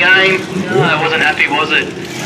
game. No, it wasn't happy, was it?